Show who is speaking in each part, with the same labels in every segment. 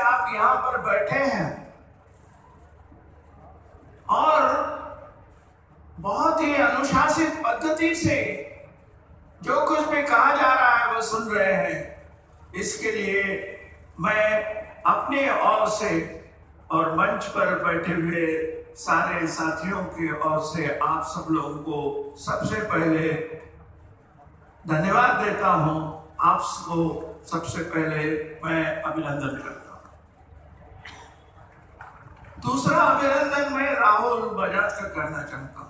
Speaker 1: आप यहाँ पर बैठे हैं। और बहुत ही अनुशासित पद्धति से जो कुछ भी कहा जा रहा है, वो सुन रहे हैं। इसके लिए मैं अपने ओर से और मंच पर बैठे हुए सारे साथियों की ओर से आप सब लोगों को सबसे पहले धन्यवाद देता हूँ। आपको सबसे पहले मैं अभिनंदन करता हूँ। दूसरा अभिनंदन मैं राहुल बजाज का करना चाहता हूँ।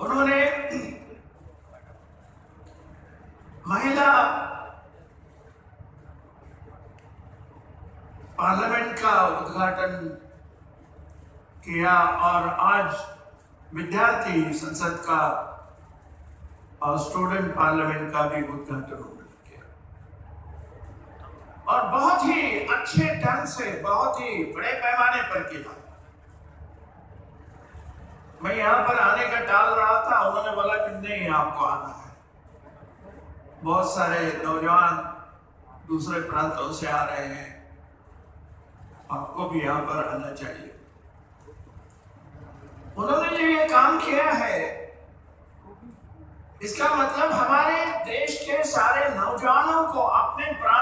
Speaker 1: उन्होंने महिला पार्लियामेंट का उद्घाटन किया और आज विद्यार्थी संसद का और स्टूडेंट पार्लियामेंट का भी उद्घाटन उन्होंने किया और बहुत ही अच्छे ढंग से, बहुत ही बड़े पैमाने पर किया मैं यहाँ पर आने का टाल रहा था, उन्होंने बोला कि नहीं, आपको आना है। बहुत सारे नौजवान दूसरे प्रांतों से आ रहे हैं। आपको भी यहाँ पर आना चाहिए। उन्होंने जो ये काम किया है। इसका मतलब हमारे देश के सारे नौजवानों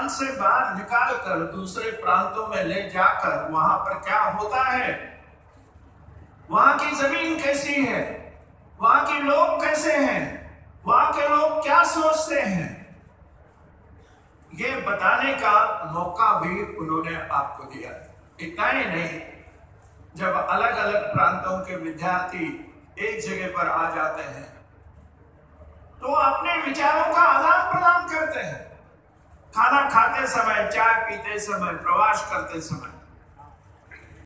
Speaker 1: प्रांत से बाहर निकाल कर दूसरे प्रांतों में ले जाकर वहाँ पर क्या होता है? वहाँ की ज़मीन कैसी है? वहाँ के लोग कैसे हैं? वहाँ के लोग क्या सोचते हैं? ये बताने का मौका भी उन्होंने आपको दिया। इतना ही नहीं, जब अलग अलग प्रांतों के विद्यार्थी एक जगह पर आ जाते हैं तो अपने विचारों का आदान प्रदान करते हैं। खाना खाते समय चाय पीते समय प्रवास करते समय।